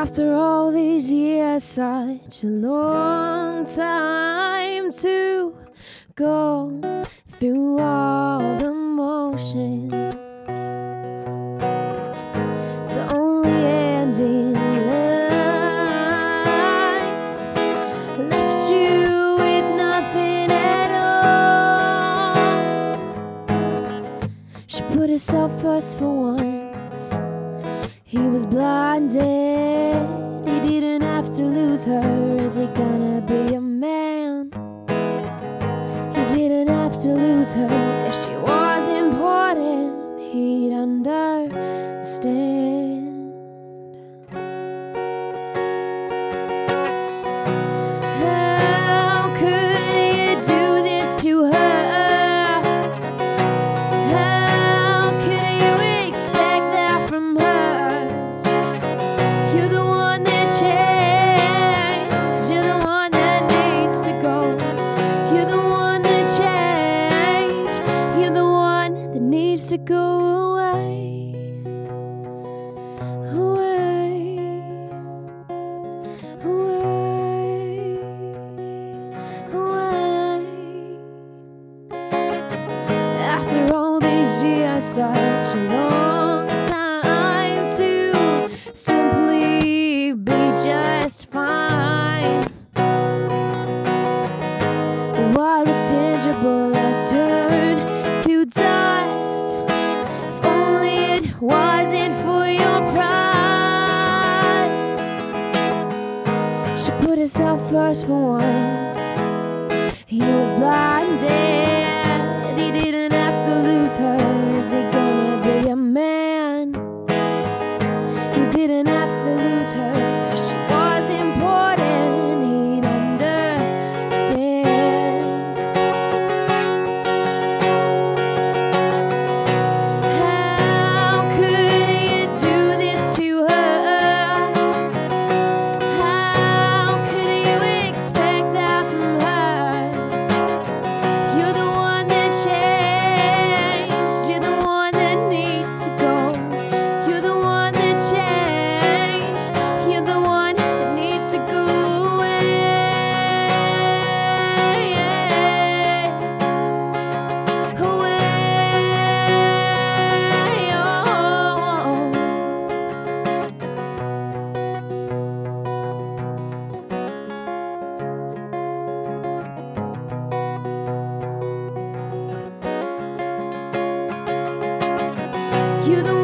After all these years, such a long time to go through all the motions to only end in lies. Left you with nothing at all. She put herself first for once. He was blinded. He didn't have to lose her. Is he gonna be a man? He didn't have to lose her. If she was to go away. Away. Away. Away. After all these years, such a long time to simply be just fine. What was tangible has turned to dust. First for once. He was blinded. He didn't have to lose her. Is he gonna be a man? He didn't have to lose her. You're the